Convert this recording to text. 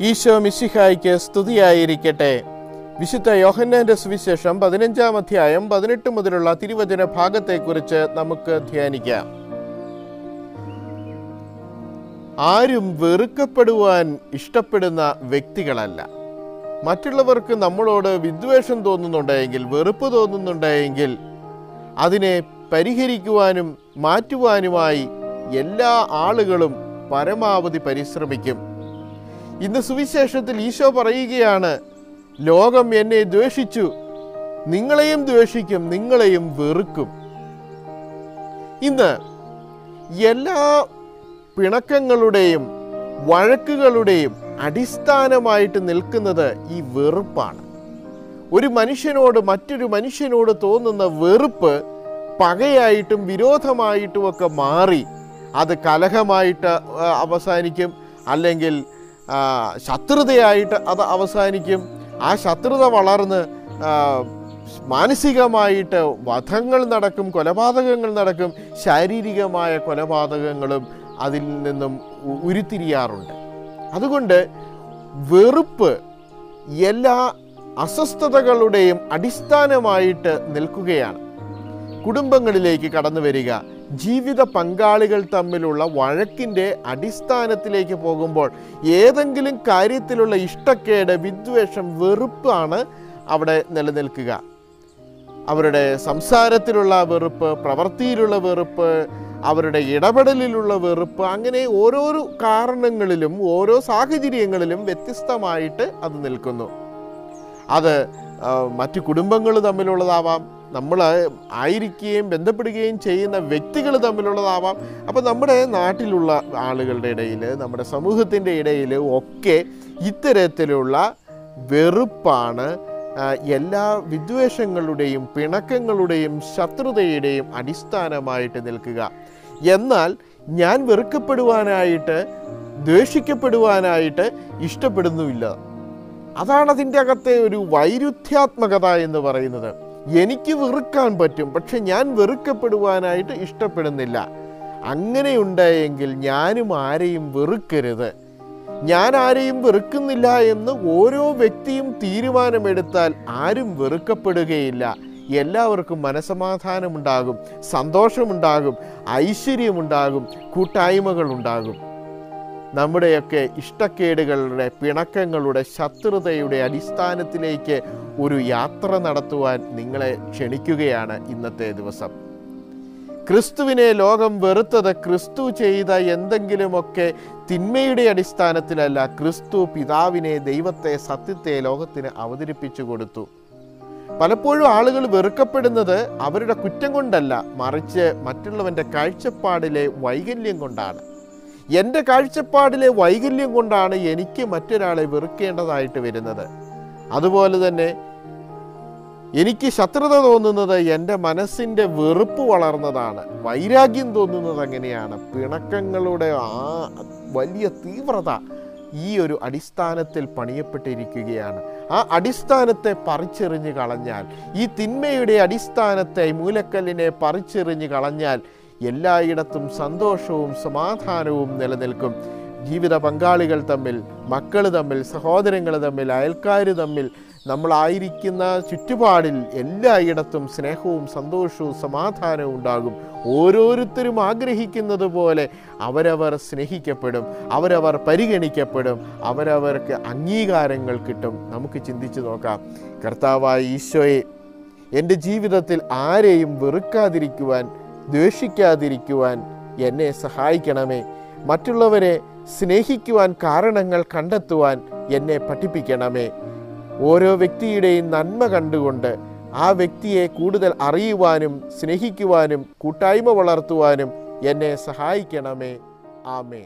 ഈശോ മിശിഹായിക്ക് സ്തുതിയായിരിക്കട്ടെ. വിശുദ്ധ യോഹന്നാന്റെ സുവിശേഷം പതിനഞ്ചാം അധ്യായം പതിനെട്ട് മുതലുള്ള തിരുവചന ഭാഗത്തെക്കുറിച്ച് നമുക്ക് ധ്യാനിക്കാം. ആരും വെറുക്കപ്പെടുവാൻ ഇഷ്ടപ്പെടുന്ന വ്യക്തികളല്ല. മറ്റുള്ളവർക്ക് നമ്മളോട് വിദ്വേഷം തോന്നുന്നുണ്ടെങ്കിൽ വെറുപ്പ് തോന്നുന്നുണ്ടെങ്കിൽ അതിനെ പരിഹരിക്കുവാനും മാറ്റുവാനുമായി എല്ലാ ആളുകളും പരമാവധി പരിശ്രമിക്കും. ഇന്ന് സുവിശേഷത്തിൽ ഈശോ പറയുകയാണ് ലോകം എന്നെ ദ്വേഷിച്ചു. നിങ്ങളെയും ദ്വേഷിക്കും നിങ്ങളെയും വെറുക്കും. ഇന്ന് എല്ലാ പിണക്കങ്ങളുടെയും വഴക്കുകളുടെയും അടിസ്ഥാനമായിട്ട് നിൽക്കുന്നത് ഈ വെറുപ്പാണ്. ഒരു മനുഷ്യനോട് മറ്റൊരു മനുഷ്യനോട് തോന്നുന്ന വെറുപ്പ് പകയായിട്ടും വിരോധമായിട്ടുമൊക്കെ മാറി അത് കലഹമായിട്ട് അവസാനിക്കും. അല്ലെങ്കിൽ ശത്രുതയായിട്ട് അത് അവസാനിക്കും. ആ ശത്രുത വളർന്ന് മാനസികമായിട്ട് വധങ്ങൾ നടക്കും കൊലപാതകങ്ങൾ നടക്കും ശാരീരികമായ കൊലപാതകങ്ങളും അതിൽ നിന്നും ഉരുത്തിരിയാറുണ്ട്. അതുകൊണ്ട് വെറുപ്പ് എല്ലാ അസ്വസ്ഥതകളുടെയും അടിസ്ഥാനമായിട്ട് നിൽക്കുകയാണ്. കുടുംബങ്ങളിലേക്ക് കടന്നു വരിക ജീവിത പങ്കാളികൾ തമ്മിലുള്ള വഴക്കിന്റെ അടിസ്ഥാനത്തിലേക്ക് പോകുമ്പോൾ ഏതെങ്കിലും കാര്യത്തിലുള്ള ഇഷ്ടക്കേട് വിദ്വേഷം വെറുപ്പാണ് അവിടെ നിലനിൽക്കുക. അവരുടെ സംസാരത്തിലുള്ള വെറുപ്പ് പ്രവൃത്തിയിലുള്ള വെറുപ്പ് അവരുടെ ഇടപെടലിലുള്ള വെറുപ്പ് അങ്ങനെ ഓരോരോ കാരണങ്ങളിലും ഓരോ സാഹചര്യങ്ങളിലും വ്യത്യസ്തമായിട്ട് അത് നിൽക്കുന്നു. അത് മറ്റു കുടുംബങ്ങൾ തമ്മിലുള്ളതാവാം നമ്മൾ ആയിരിക്കുകയും ബന്ധപ്പെടുകയും ചെയ്യുന്ന വ്യക്തികൾ തമ്മിലുള്ളതാവാം. അപ്പോൾ നമ്മുടെ നാട്ടിലുള്ള ആളുകളുടെ ഇടയിൽ നമ്മുടെ സമൂഹത്തിന്റെ ഇടയിൽ ഒക്കെ ഇത്തരത്തിലുള്ള വെറുപ്പാണ് എല്ലാ വിദ്വേഷങ്ങളുടെയും പിണക്കങ്ങളുടെയും ശത്രുതയുടെയും അടിസ്ഥാനമായിട്ട് നിൽക്കുക. എന്നാൽ ഞാൻ വെറുക്കപ്പെടുവാനായിട്ട് ദ്വേഷിക്കപ്പെടുവാനായിട്ട് ഇഷ്ടപ്പെടുന്നുമില്ല. അതാണ് അതിന്റെ അകത്തെ ഒരു വൈരുദ്ധ്യാത്മകത എന്ന് പറയുന്നത്. എനിക്ക് വെറുക്കാൻ പറ്റും പക്ഷെ ഞാൻ വെറുക്കപ്പെടുവാനായിട്ട് ഇഷ്ടപ്പെടുന്നില്ല. അങ്ങനെ അങ്ങനെയുണ്ടായെങ്കിൽ ഞാനും ആരെയും വെറുക്കരുത്. ഞാൻ ആരെയും വെറുക്കുന്നില്ല എന്ന് ഓരോ വ്യക്തിയും തീരുമാനമെടുത്താൽ ആരും വെറുക്കപ്പെടുകയില്ല. എല്ലാവർക്കും മനസമാധാനമുണ്ടാകും സന്തോഷമുണ്ടാകും ഐശ്വര്യമുണ്ടാകും കൂട്ടായ്മകളുണ്ടാകും. നമ്മുടെയൊക്കെ ഇഷ്ടക്കേടുകളുടെ പിണക്കങ്ങളുടെ ശത്രുതയുടെ അടിസ്ഥാനത്തിലേക്ക് ഒരു യാത്ര നടത്തുവാൻ നിങ്ങളെ ക്ഷണിക്കുകയാണ് ഇന്നത്തെ ദിവസം. ക്രിസ്തുവിനെ ലോകം വെറുത്തത് ക്രിസ്തു ചെയ്ത എന്തെങ്കിലുമൊക്കെ തിന്മയുടെ അടിസ്ഥാനത്തിലല്ല ക്രിസ്തു പിതാവിനെ ദൈവത്തെ സത്യത്തെ ലോകത്തിന് അവതരിപ്പിച്ചു കൊടുത്തു. പലപ്പോഴും ആളുകൾ വെറുക്കപ്പെടുന്നത് അവരുടെ കുറ്റം കൊണ്ടല്ല മറിച്ച് മറ്റുള്ളവന്റെ കാഴ്ചപ്പാടിലെ വൈകല്യം കൊണ്ടാണ്. എന്റെ കാഴ്ചപ്പാടിലെ വൈകല്യം കൊണ്ടാണ് എനിക്ക് മറ്റൊരാളെ വെറുക്കേണ്ടതായിട്ട് വരുന്നത്. അതുപോലെ തന്നെ എനിക്ക് ശത്രുത തോന്നുന്നത് എന്റെ മനസ്സിന്റെ വെറുപ്പ് വളർന്നതാണ്. വൈരാഗ്യം തോന്നുന്നത് അങ്ങനെയാണ്. പിണക്കങ്ങളുടെ ആ വലിയ തീവ്രത ഈ ഒരു അടിസ്ഥാനത്തിൽ പണിയപ്പെട്ടിരിക്കുകയാണ്. ആ അടിസ്ഥാനത്തെ പറിച്ചെറിഞ്ഞ് കളഞ്ഞാൽ ഈ തിന്മയുടെ അടിസ്ഥാനത്തെ മൂലക്കല്ലിനെ പറിച്ചെറിഞ്ഞ് കളഞ്ഞാൽ എല്ലായിടത്തും സന്തോഷവും സമാധാനവും നിലനിൽക്കും. ജീവിത പങ്കാളികൾ തമ്മിൽ മക്കൾ തമ്മിൽ സഹോദരങ്ങൾ തമ്മിൽ അയൽക്കാർ തമ്മിൽ നമ്മളായിരിക്കുന്ന ചുറ്റുപാടിൽ എല്ലായിടത്തും സ്നേഹവും സന്തോഷവും സമാധാനവും ഉണ്ടാകും. ഓരോരുത്തരും ആഗ്രഹിക്കുന്നത് പോലെ അവരവർ സ്നേഹിക്കപ്പെടും അവരവർ പരിഗണിക്കപ്പെടും അവരവർക്ക് അംഗീകാരങ്ങൾ കിട്ടും. നമുക്ക് ചിന്തിച്ചു നോക്കാം. കർത്താവായ ഈശോയെ എന്റെ ജീവിതത്തിൽ ആരെയും വെറുക്കാതിരിക്കുവാൻ ദ്വേഷിക്കാതിരിക്കുവാൻ എന്നെ സഹായിക്കണമേ. മറ്റുള്ളവരെ സ്നേഹിക്കുവാൻ കാരണങ്ങൾ കണ്ടെത്തുവാൻ എന്നെ പഠിപ്പിക്കണമേ. ഓരോ വ്യക്തിയുടെയും നന്മ കണ്ടുകൊണ്ട് ആ വ്യക്തിയെ കൂടുതൽ അറിയുവാനും സ്നേഹിക്കുവാനും കൂട്ടായ്മ വളർത്തുവാനും എന്നെ സഹായിക്കണമേ. ആമേ